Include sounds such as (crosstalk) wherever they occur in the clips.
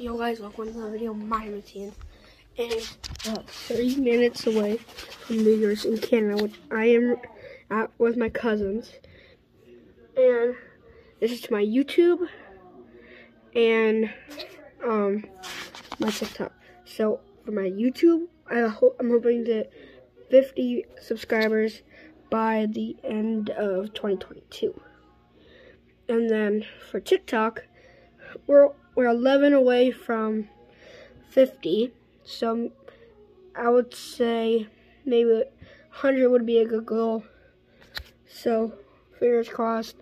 Yo guys, welcome to the video. My routine is uh, three minutes away from New Year's in Canada, which I am at with my cousins. And this is to my YouTube and um my TikTok. So for my YouTube, I hope I'm hoping to 50 subscribers by the end of 2022. And then for TikTok, we're we're 11 away from 50. So I would say maybe 100 would be a good goal. So fingers crossed.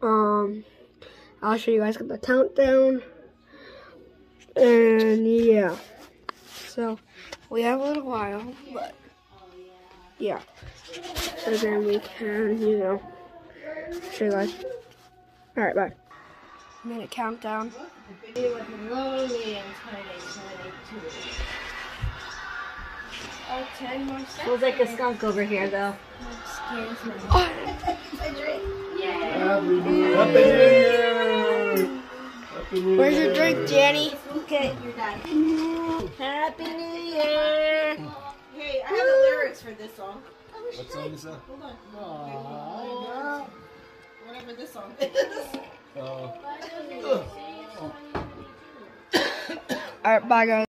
Um, I'll show you guys the countdown. And yeah, so we have a little while, but yeah. So then we can, you know, show you guys. All right, bye minute countdown. Oh, 10 more seconds. Feels like a skunk over here, though. Happy New Year! Where's your drink, Janny? Okay, you're done. Happy New Year! Hey, I have the lyrics for this song. What song is that? Hold on. Whatever this song is. (laughs) Uh, All right, bye, guys.